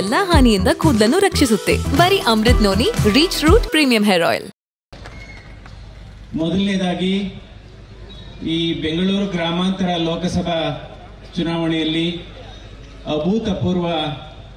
ಎಲ್ಲಾ ಹಾನಿಯಿಂದ ಕೂದಲನ್ನು ರಕ್ಷಿಸುತ್ತೆ. ಬರೀ Amrut Noni, reach root premium hair oil. ಮೊದಲನೇದಾಗಿ ಈ ಬೆಂಗಳೂರು ಗ್ರಾಮಾಂತರ ಲೋಕಸಭಾ ಚುನಾವಣೆಯಲ್ಲಿ ಅಭೂತಪೂರ್ವ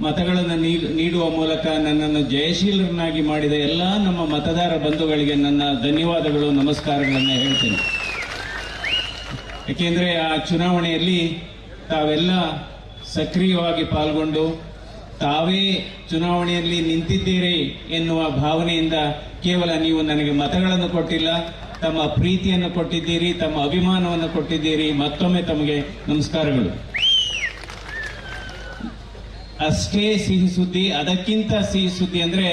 ಮತಗಳನ್ನು ನೀಡುವ ಮೂಲಕ ನನ್ನನ್ನು ಜಯಶೀಲರನ್ನಾಗಿ ಮಾಡಿದ ಎಲ್ಲ ನಮ್ಮ ಮತದಾರ ಬಂಧುಗಳಿಗೆ ನನ್ನ ಧನ್ಯವಾದಗಳು, ನಮಸ್ಕಾರಗಳನ್ನು ಹೇಳ್ತೇನೆ. ಏಕೆಂದರೆ ಆ ಚುನಾವಣೆಯಲ್ಲಿ ತಾವೆಲ್ಲ ಸಕ್ರಿಯವಾಗಿ ಪಾಲ್ಗೊಂಡು ತಾವೇ ಚುನಾವಣೆಯಲ್ಲಿ ನಿಂತಿದ್ದೀರಿ ಎನ್ನುವ ಭಾವನೆಯಿಂದ ಕೇವಲ ನೀವು ನನಗೆ ಮತಗಳನ್ನು ಕೊಟ್ಟಿಲ್ಲ, ತಮ್ಮ ಪ್ರೀತಿಯನ್ನು ಕೊಟ್ಟಿದ್ದೀರಿ, ತಮ್ಮ ಅಭಿಮಾನವನ್ನು ಕೊಟ್ಟಿದ್ದೀರಿ. ಮತ್ತೊಮ್ಮೆ ತಮಗೆ ನಮಸ್ಕಾರಗಳು. ಅಷ್ಟೇ ಸಿಹಿ ಸುದ್ದಿ, ಅದಕ್ಕಿಂತ ಸಿಹಿ ಸುದ್ದಿ ಅಂದ್ರೆ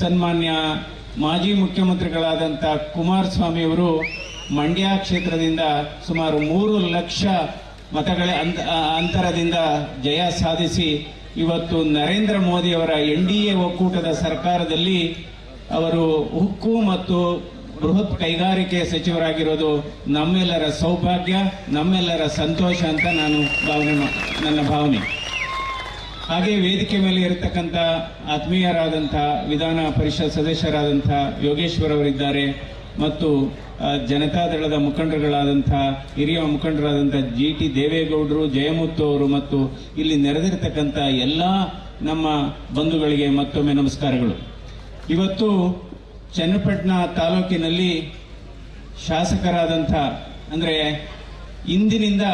ಸನ್ಮಾನ್ಯ ಮಾಜಿ ಮುಖ್ಯಮಂತ್ರಿಗಳಾದಂಥ ಕುಮಾರಸ್ವಾಮಿ ಅವರು ಮಂಡ್ಯ ಕ್ಷೇತ್ರದಿಂದ ಸುಮಾರು ಮೂರು ಲಕ್ಷ ಮತಗಳ ಅಂತರದಿಂದ ಜಯ ಸಾಧಿಸಿ ಇವತ್ತು ನರೇಂದ್ರ ಮೋದಿ ಅವರ ಎನ್ ಡಿ ಎ ಒಕ್ಕೂಟದ ಸರ್ಕಾರದಲ್ಲಿ ಅವರು ಉಕ್ಕು ಮತ್ತು ಬೃಹತ್ ಕೈಗಾರಿಕೆ ಸಚಿವರಾಗಿರೋದು ನಮ್ಮೆಲ್ಲರ ಸೌಭಾಗ್ಯ, ನಮ್ಮೆಲ್ಲರ ಸಂತೋಷ ಅಂತ ನಾನು ಭಾವನೆ ನನ್ನ ಭಾವನೆ. ಹಾಗೆ ವೇದಿಕೆ ಮೇಲೆ ಇರತಕ್ಕಂಥ ಆತ್ಮೀಯರಾದಂಥ ವಿಧಾನ ಪರಿಷತ್ ಸದಸ್ಯರಾದಂಥ ಯೋಗೇಶ್ವರ್ ಅವರಿದ್ದಾರೆ. ಮತ್ತು ಜನತಾದಳದ ಮುಖಂಡರುಗಳಾದಂಥ, ಹಿರಿಯ ಮುಖಂಡರಾದಂಥ ಜಿ ಟಿ ದೇವೇಗೌಡರು ಜಯಮುತ್ತು ಅವರು ಮತ್ತು ಇಲ್ಲಿ ನೆರೆದಿರ್ತಕ್ಕಂಥ ಎಲ್ಲ ನಮ್ಮ ಬಂಧುಗಳಿಗೆ ಮತ್ತೊಮ್ಮೆ ನಮಸ್ಕಾರಗಳು. ಇವತ್ತು ಚನ್ನಪಟ್ಟಣ ತಾಲೂಕಿನಲ್ಲಿ ಶಾಸಕರಾದಂಥ, ಅಂದರೆ ಇಂದಿನಿಂದ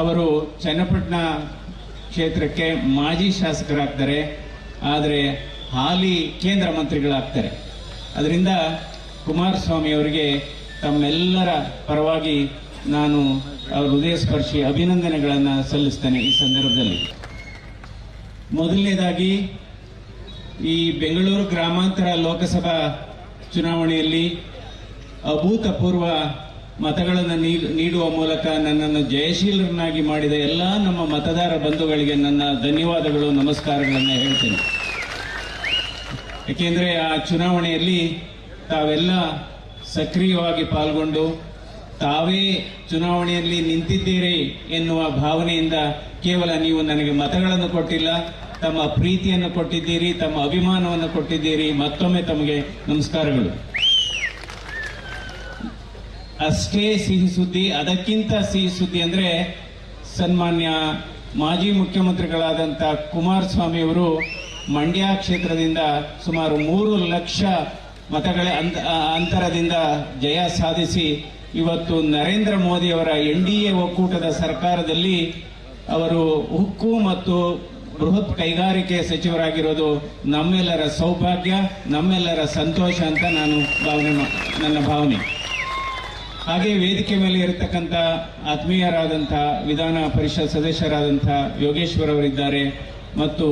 ಅವರು ಚನ್ನಪಟ್ಟಣ ಕ್ಷೇತ್ರಕ್ಕೆ ಮಾಜಿ ಶಾಸಕರಾಗ್ತಾರೆ, ಆದರೆ ಹಾಲಿ ಕೇಂದ್ರ ಮಂತ್ರಿಗಳಾಗ್ತಾರೆ. ಅದರಿಂದ ಕುಮಾರಸ್ವಾಮಿ ಅವರಿಗೆ ತಮ್ಮೆಲ್ಲರ ಪರವಾಗಿ ನಾನು ಅವರ ಹೃದಯ ಸ್ಪರ್ಶಿ ಅಭಿನಂದನೆಗಳನ್ನು ಸಲ್ಲಿಸ್ತೇನೆ ಈ ಸಂದರ್ಭದಲ್ಲಿ. ಮೊದಲನೇದಾಗಿ, ಈ ಬೆಂಗಳೂರು ಗ್ರಾಮಾಂತರ ಲೋಕಸಭಾ ಚುನಾವಣೆಯಲ್ಲಿ ಅಭೂತಪೂರ್ವ ಮತಗಳನ್ನು ನೀಡುವ ಮೂಲಕ ನನ್ನನ್ನು ಜಯಶೀಲರನ್ನಾಗಿ ಮಾಡಿದ ಎಲ್ಲ ನಮ್ಮ ಮತದಾರ ಬಂಧುಗಳಿಗೆ ನನ್ನ ಧನ್ಯವಾದಗಳು, ನಮಸ್ಕಾರಗಳನ್ನು ಹೇಳ್ತೇನೆ. ಏಕೆಂದರೆ ಆ ಚುನಾವಣೆಯಲ್ಲಿ ತಾವೆಲ್ಲ ಸಕ್ರಿಯವಾಗಿ ಪಾಲ್ಗೊಂಡು ತಾವೇ ಚುನಾವಣೆಯಲ್ಲಿ ನಿಂತಿದ್ದೀರಿ ಎನ್ನುವ ಭಾವನೆಯಿಂದ ಕೇವಲ ನೀವು ನನಗೆ ಮತಗಳನ್ನು ಕೊಟ್ಟಿಲ್ಲ, ತಮ್ಮ ಪ್ರೀತಿಯನ್ನು ಕೊಟ್ಟಿದ್ದೀರಿ, ತಮ್ಮ ಅಭಿಮಾನವನ್ನು ಕೊಟ್ಟಿದ್ದೀರಿ. ಮತ್ತೊಮ್ಮೆ ತಮಗೆ ನಮಸ್ಕಾರಗಳು. ಅಷ್ಟೇ ಸಿಹಿ ಸುದ್ದಿ, ಅದಕ್ಕಿಂತ ಸಿಹಿ ಸುದ್ದಿ ಅಂದ್ರೆ ಸನ್ಮಾನ್ಯ ಮಾಜಿ ಮುಖ್ಯಮಂತ್ರಿಗಳಾದಂಥ ಕುಮಾರಸ್ವಾಮಿ ಅವರು ಮಂಡ್ಯ ಕ್ಷೇತ್ರದಿಂದ ಸುಮಾರು ಮೂರು ಲಕ್ಷ ಮತಗಳ ಅಂತ- ಅಂತರದಿಂದ ಜಯ ಸಾಧಿಸಿ ಇವತ್ತು ನರೇಂದ್ರ ಮೋದಿಯವರ ಎನ್ ಡಿ ಎ ಒಕ್ಕೂಟದ ಸರ್ಕಾರದಲ್ಲಿ ಅವರು ಉಕ್ಕು ಮತ್ತು ಬೃಹತ್ ಕೈಗಾರಿಕೆ ಸಚಿವರಾಗಿರೋದು ನಮ್ಮೆಲ್ಲರ ಸೌಭಾಗ್ಯ, ನಮ್ಮೆಲ್ಲರ ಸಂತೋಷ ಅಂತ ನಾನು ಭಾವನೆ ನನ್ನ ಭಾವನೆ. ಹಾಗೆ ವೇದಿಕೆ ಮೇಲೆ ಇರತಕ್ಕಂಥ ಆತ್ಮೀಯರಾದಂಥ ವಿಧಾನ ಪರಿಷತ್ ಸದಸ್ಯರಾದಂಥ ಯೋಗೇಶ್ವರ್ ಅವರಿದ್ದಾರೆ. ಮತ್ತು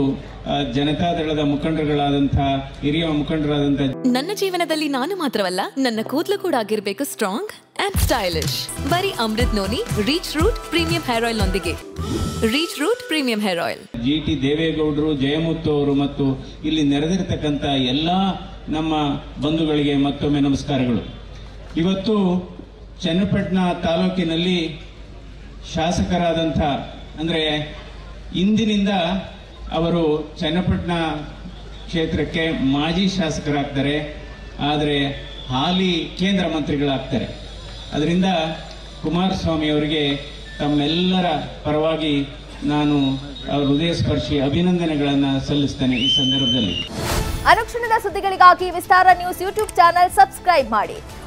ಜನತಾದಳದ ಮುಖಂಡರುಗಳಾದಂಥ ಹಿರಿಯ ಮುಖಂಡರಾದಂಥ ನನ್ನ ಜೀವನದಲ್ಲಿ ನಾನು ಮಾತ್ರವಲ್ಲ ನನ್ನ ಕೂದಲು ಕೂಡ ಆಗಿರ್ಬೇಕು ಸ್ಟ್ರಾಂಗ್ ಅಂಡ್ ಸ್ಟೈಲಿಶ್ ಬರೀ Amrut Noni reach root premium hair oil ನೊಂದಿಗೆ. Reach root premium hair oil G T ದೇವೇಗೌಡರು ಜಯಮುತ್ತು ಅವರು ಮತ್ತು ಇಲ್ಲಿ ನೆರೆದಿರ್ತಕ್ಕಂಥ ಎಲ್ಲ ನಮ್ಮ ಬಂಧುಗಳಿಗೆ ಮತ್ತೊಮ್ಮೆ ನಮಸ್ಕಾರಗಳು. ಇವತ್ತು ಚನ್ನಪಟ್ಟಣ ತಾಲೂಕಿನಲ್ಲಿ ಶಾಸಕರಾದಂಥ ಅಂದರೆ ಇಂದಿನಿಂದ ಅವರು ಚನ್ನಪಟ್ಟಣ ಕ್ಷೇತ್ರಕ್ಕೆ ಮಾಜಿ ಶಾಸಕರಾಗ್ತಾರೆ. ಆದರೆ ಹಾಲಿ ಕೇಂದ್ರ ಮಂತ್ರಿಗಳಾಗ್ತಾರೆ. ಅದರಿಂದ ಕುಮಾರಸ್ವಾಮಿ ಅವರಿಗೆ ತಮ್ಮೆಲ್ಲರ ಪರವಾಗಿ ನಾನು ಅವರ ಹೃದಯ ಸ್ಪರ್ಶಿ ಅಭಿನಂದನೆಗಳನ್ನು ಸಲ್ಲಿಸ್ತೇನೆ ಈ ಸಂದರ್ಭದಲ್ಲಿ. ಅನುಕ್ಷಣದ ಸುದ್ದಿಗಳಿಗಾಗಿ Vistara news YouTube channel subscribe ಮಾಡಿ.